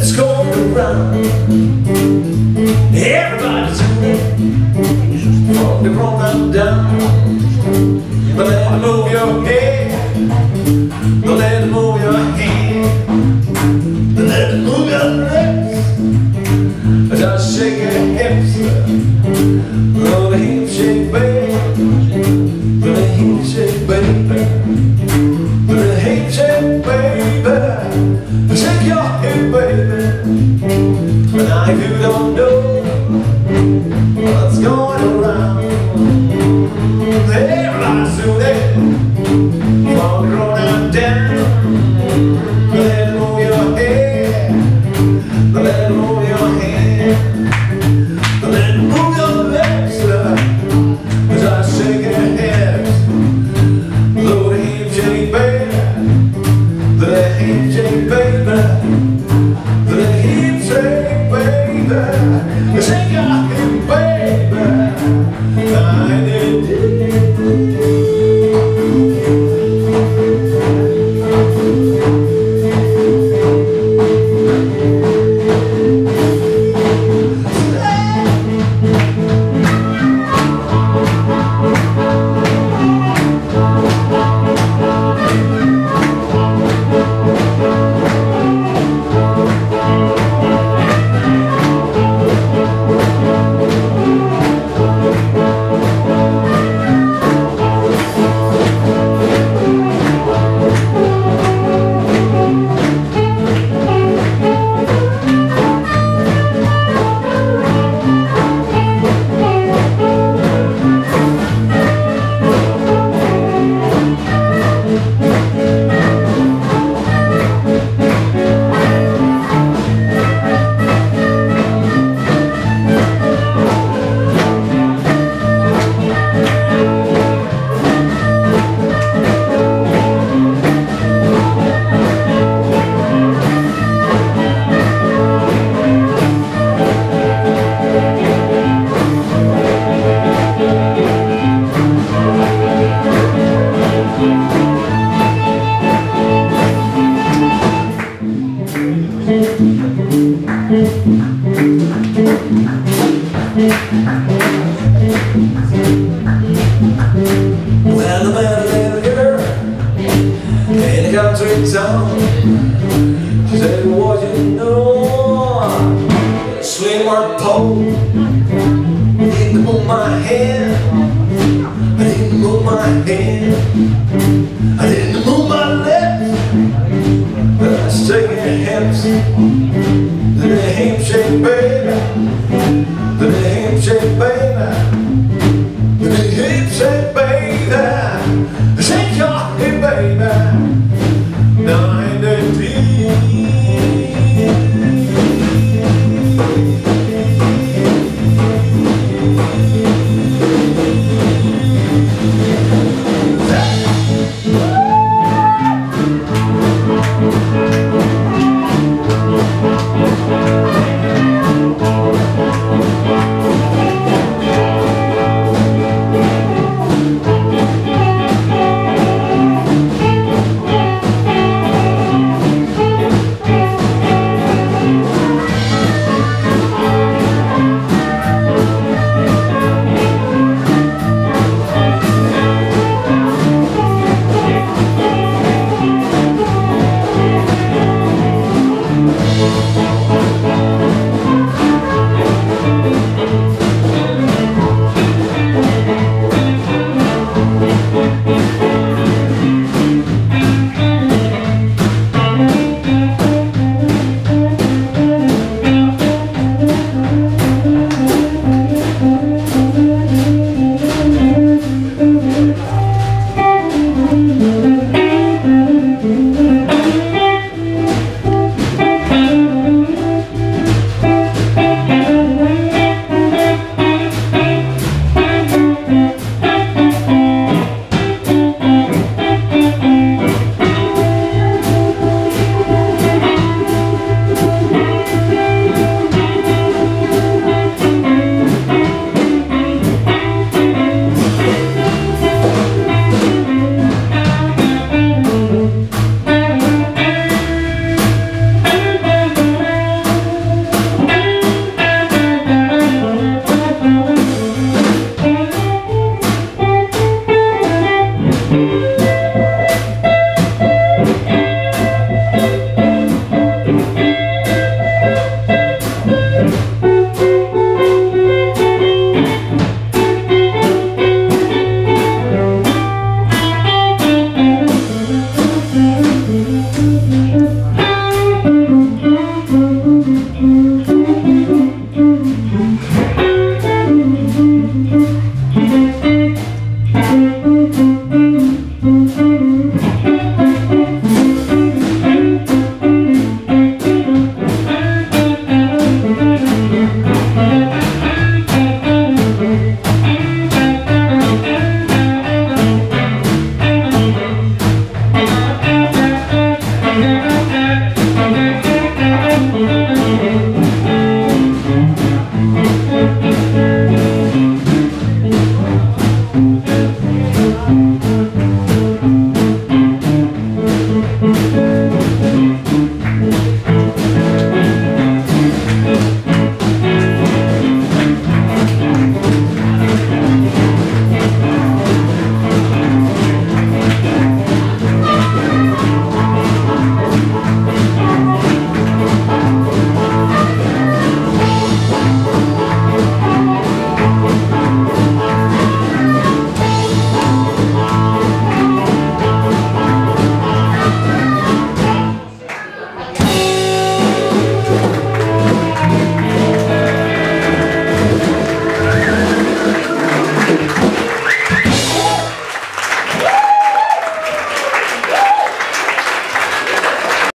that's going around. Everybody's doing it. You the wrong down. Don't let it move your head. Don't let it move your head. Down. Let Well, the man little girl in a country town. She said, what you know? Swing or pole. Didn't move my hand. I didn't move my hand. I didn't move my lips. But I was taking your hips. The hip shake, baby. The deep.